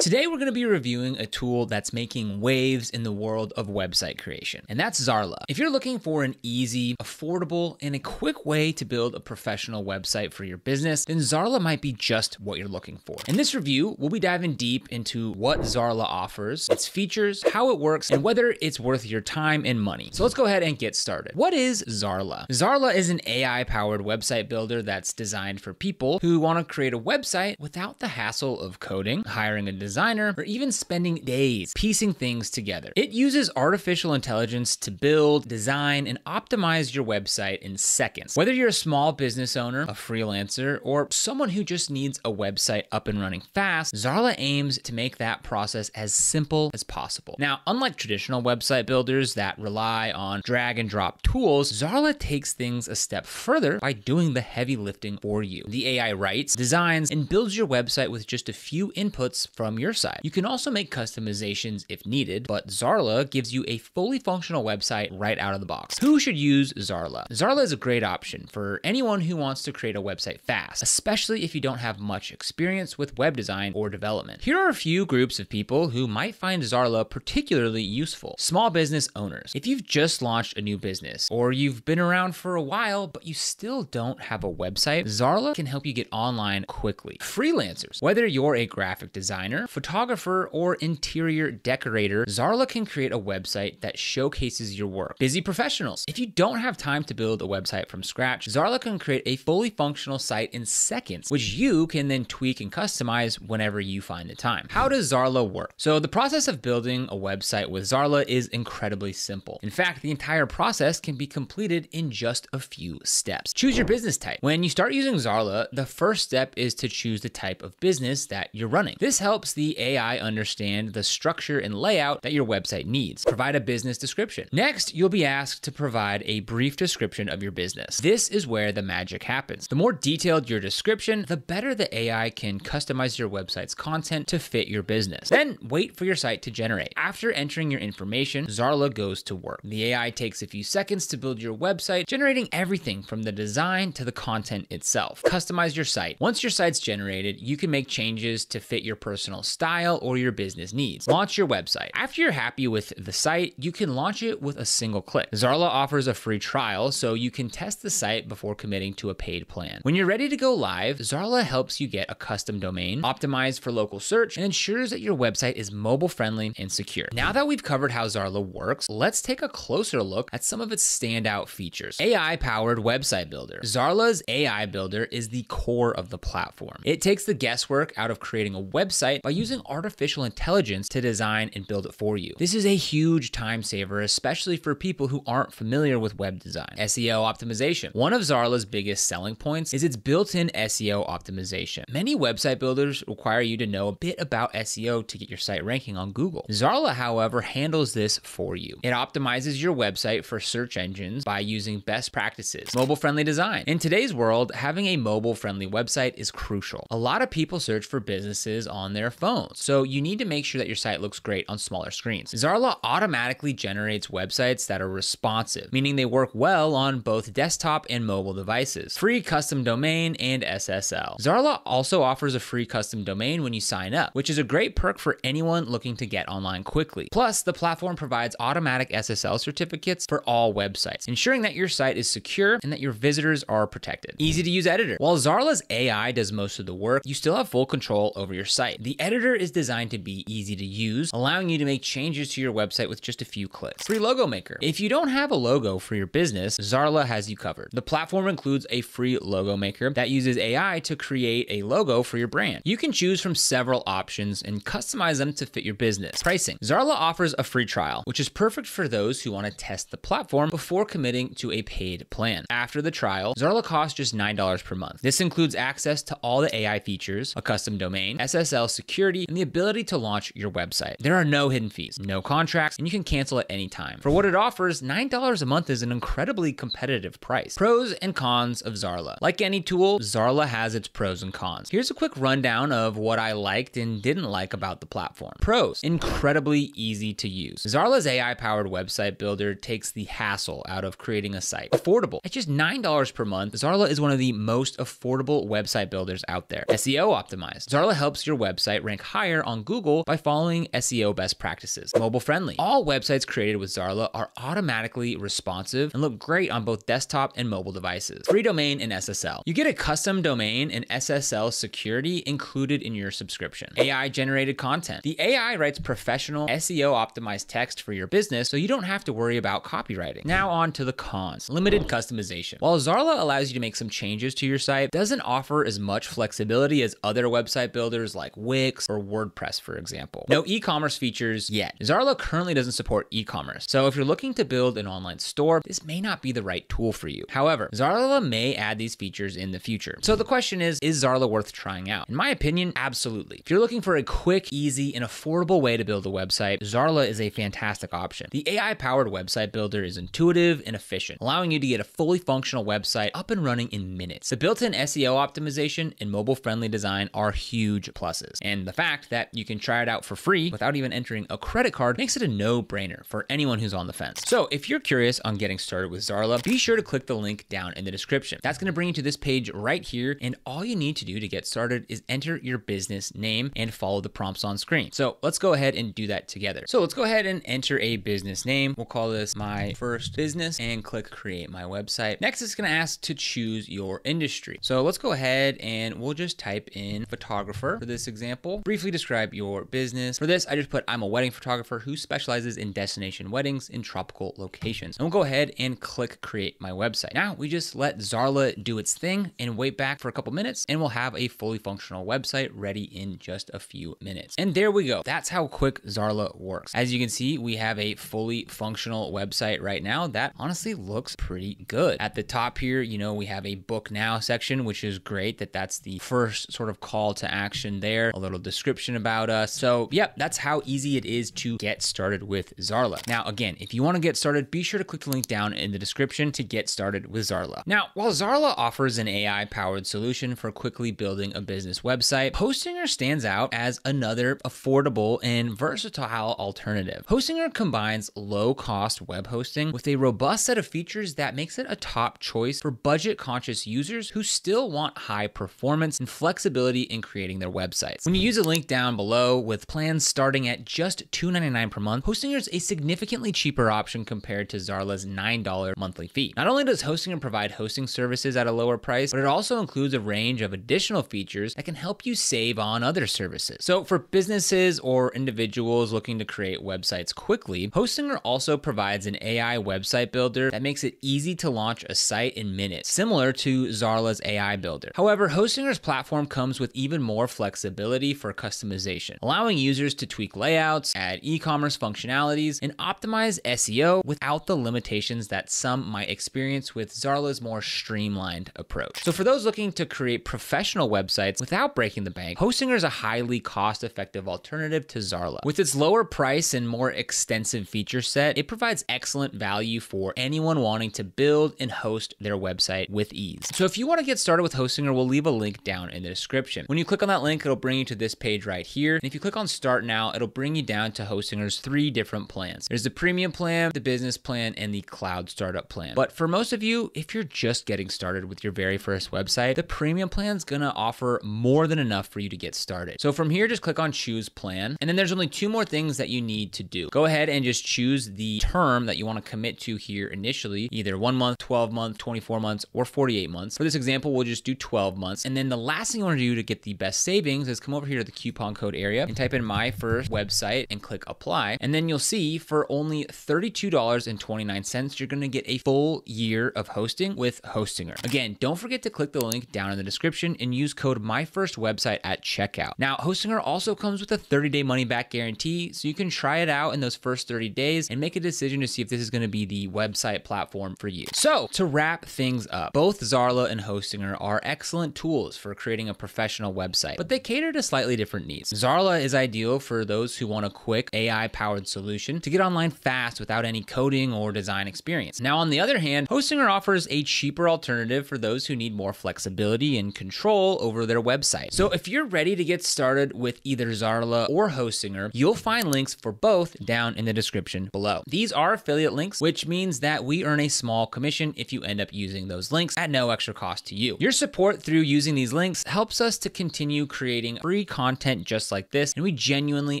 Today, we're going to be reviewing a tool that's making waves in the world of website creation, and that's Zarla. If you're looking for an easy, affordable, and a quick way to build a professional website for your business, then Zarla might be just what you're looking for. In this review, we'll be diving deep into what Zarla offers, its features, how it works, and whether it's worth your time and money. So let's go ahead and get started. What is Zarla? Zarla is an AI powered website builder that's designed for people who want to create a website without the hassle of coding, hiring a designer designer, or even spending days piecing things together. It uses artificial intelligence to build, design, and optimize your website in seconds. Whether you're a small business owner, a freelancer, or someone who just needs a website up and running fast, Zarla aims to make that process as simple as possible. Now, unlike traditional website builders that rely on drag and drop tools, Zarla takes things a step further by doing the heavy lifting for you. The AI writes, designs, and builds your website with just a few inputs from your side. You can also make customizations if needed, but Zarla gives you a fully functional website right out of the box. Who should use Zarla? Zarla is a great option for anyone who wants to create a website fast, especially if you don't have much experience with web design or development. Here are a few groups of people who might find Zarla particularly useful. Small business owners. If you've just launched a new business or you've been around for a while but you still don't have a website, Zarla can help you get online quickly. Freelancers. Whether you're a graphic designer, photographer, or interior decorator, Zarla can create a website that showcases your work. Busy professionals. If you don't have time to build a website from scratch, Zarla can create a fully functional site in seconds, which you can then tweak and customize whenever you find the time. How does Zarla work? So the process of building a website with Zarla is incredibly simple. In fact, the entire process can be completed in just a few steps. Choose your business type. When you start using Zarla, the first step is to choose the type of business that you're running. This helps the AI understand the structure and layout that your website needs. Provide a business description. Next, you'll be asked to provide a brief description of your business. This is where the magic happens. The more detailed your description, the better the AI can customize your website's content to fit your business. Then wait for your site to generate. After entering your information, Zarla goes to work. The AI takes a few seconds to build your website, generating everything from the design to the content itself. Customize your site. Once your site's generated, you can make changes to fit your personal style or your business needs. Launch your website. After you're happy with the site, you can launch it with a single click. Zarla offers a free trial, so you can test the site before committing to a paid plan. When you're ready to go live, Zarla helps you get a custom domain, optimized for local search, and ensures that your website is mobile friendly and secure. Now that we've covered how Zarla works, let's take a closer look at some of its standout features. AI powered website builder. Zarla's AI builder is the core of the platform. It takes the guesswork out of creating a website by using artificial intelligence to design and build it for you. This is a huge time saver, especially for people who aren't familiar with web design. SEO optimization. One of Zarla's biggest selling points is its built-in SEO optimization. Many website builders require you to know a bit about SEO to get your site ranking on Google. Zarla, however, handles this for you. It optimizes your website for search engines by using best practices. Mobile-friendly design. In today's world, having a mobile-friendly website is crucial. A lot of people search for businesses on their phones, so you need to make sure that your site looks great on smaller screens. Zarla automatically generates websites that are responsive, meaning they work well on both desktop and mobile devices. Free custom domain and SSL. Zarla also offers a free custom domain when you sign up, which is a great perk for anyone looking to get online quickly. Plus, the platform provides automatic SSL certificates for all websites, ensuring that your site is secure and that your visitors are protected. Easy to use editor. While Zarla's AI does most of the work, you still have full control over your site. The editor is designed to be easy to use, allowing you to make changes to your website with just a few clicks. Free logo maker. If you don't have a logo for your business, Zarla has you covered. The platform includes a free logo maker that uses AI to create a logo for your brand. You can choose from several options and customize them to fit your business. Pricing. Zarla offers a free trial, which is perfect for those who want to test the platform before committing to a paid plan. After the trial, Zarla costs just $9 per month. This includes access to all the AI features, a custom domain, SSL security, and the ability to launch your website. There are no hidden fees, no contracts, and you can cancel at any time. For what it offers, $9 a month is an incredibly competitive price. Pros and cons of Zarla. Like any tool, Zarla has its pros and cons. Here's a quick rundown of what I liked and didn't like about the platform. Pros, incredibly easy to use. Zarla's AI powered website builder takes the hassle out of creating a site. Affordable. At just $9 per month, Zarla is one of the most affordable website builders out there. SEO optimized. Zarla helps your website rank higher on Google by following SEO best practices. Mobile friendly. All websites created with Zarla are automatically responsive and look great on both desktop and mobile devices. Free domain and SSL. You get a custom domain and SSL security included in your subscription. AI generated content. The AI writes professional SEO optimized text for your business so you don't have to worry about copywriting. Now on to the cons. Limited customization. While Zarla allows you to make some changes to your site, doesn't offer as much flexibility as other website builders like Wix or WordPress, for example. No e-commerce features yet. Zarla currently doesn't support e-commerce. So if you're looking to build an online store, this may not be the right tool for you. However, Zarla may add these features in the future. So the question is, is Zarla worth trying out? In my opinion, absolutely. If you're looking for a quick, easy, and affordable way to build a website, Zarla is a fantastic option. The AI powered website builder is intuitive and efficient, allowing you to get a fully functional website up and running in minutes. The built in SEO optimization and mobile friendly design are huge pluses. And the fact that you can try it out for free without even entering a credit card makes it a no brainer for anyone who's on the fence. So if you're curious on getting started with Zarla, be sure to click the link down in the description. That's going to bring you to this page right here. And all you need to do to get started is enter your business name and follow the prompts on screen. So let's go ahead and do that together. So let's go ahead and enter a business name. We'll call this my first business and click create my website. Next, it's going to ask to choose your industry. So let's go ahead and we'll just type in photographer for this example. Briefly describe your business. For this, I just put I'm a wedding photographer who specializes in destination weddings in tropical locations. And we'll go ahead and click create my website. Now we just let Zarla do its thing and wait back for a couple minutes and we'll have a fully functional website ready in just a few minutes. And there we go. That's how quick Zarla works. As you can see, we have a fully functional website right now that honestly looks pretty good. At the top here, you know, we have a book now section, which is great that that's the first sort of call to action there, a little description about us. So, yep, that's how easy it is to get started with Zarla. Now, again, if you want to get started, be sure to click the link down in the description to get started with Zarla. Now, while Zarla offers an AI powered solution for quickly building a business website, Hostinger stands out as another affordable and versatile alternative. Hostinger combines low cost web hosting with a robust set of features that makes it a top choice for budget conscious users who still want high performance and flexibility in creating their websites. When you use a link down below with plans starting at just $2.99 per month, Hostinger is a significantly cheaper option compared to Zarla's $9 monthly fee. Not only does Hostinger provide hosting services at a lower price, but it also includes a range of additional features that can help you save on other services. So for businesses or individuals looking to create websites quickly, Hostinger also provides an AI website builder that makes it easy to launch a site in minutes, similar to Zarla's AI builder. However, Hostinger's platform comes with even more flexibility for customization, allowing users to tweak layouts, add e-commerce functionalities, and optimize SEO without the limitations that some might experience with Zarla's more streamlined approach. So for those looking to create professional websites without breaking the bank, Hostinger is a highly cost-effective alternative to Zarla. With its lower price and more extensive feature set, it provides excellent value for anyone wanting to build and host their website with ease. So if you want to get started with Hostinger, we'll leave a link down in the description. When you click on that link, it'll bring you to this page right here. And if you click on start now, it'll bring you down to Hostinger's three different plans. There's the premium plan, the business plan, and the cloud startup plan. But for most of you, if you're just getting started with your very first website, the premium plan is gonna offer more than enough for you to get started. So from here, just click on choose plan. And then there's only two more things that you need to do. Go ahead and just choose the term that you wanna commit to here initially, either one month, 12 months, 24 months, or 48 months. For this example, we'll just do 12 months. And then the last thing you wanna do to get the best savings is come over here to the coupon code area and type in my first website and click apply. And then you'll see for only $32.29, you're gonna get a full year of hosting with Hostinger. Again, don't forget to click the link down in the description and use code MyFirstWebsite at checkout. Now, Hostinger also comes with a 30-day money-back guarantee, so you can try it out in those first 30 days and make a decision to see if this is gonna be the website platform for you. So, to wrap things up, both Zarla and Hostinger are excellent tools for creating a professional website, but they cater to slightly different needs. Zarla is ideal for those who want a quick AI-powered solution to get online fast without any coding or design experience. Now, on the other hand, Hostinger offers a cheaper alternative for those who need more flexibility and control over their website. So if you're ready to get started with either Zarla or Hostinger, you'll find links for both down in the description below. These are affiliate links, which means that we earn a small commission if you end up using those links at no extra cost to you. Your support through using these links helps us to continue creating free content content just like this, and we genuinely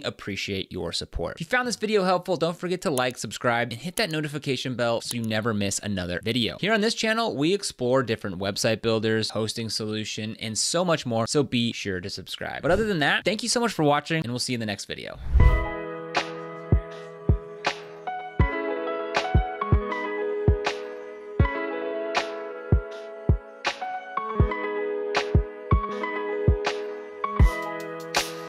appreciate your support. If you found this video helpful, don't forget to like, subscribe, and hit that notification bell so you never miss another video. Here on this channel, we explore different website builders, hosting solution, and so much more, so be sure to subscribe. But other than that, thank you so much for watching, and we'll see you in the next video.